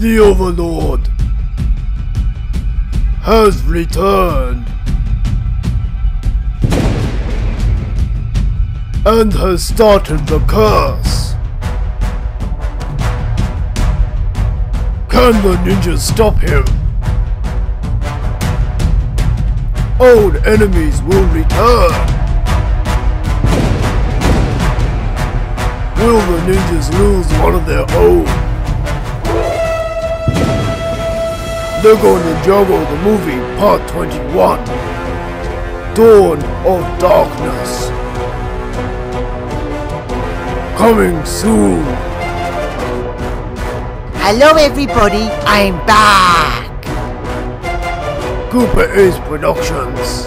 The Overlord has returned and has started the curse. Can the ninjas stop him? Old enemies will return. Will the ninjas lose one of their own? They're going to the movie Part 21 Dawn of Darkness. Coming soon. Hello everybody, I'm back! Cooper Ace Productions.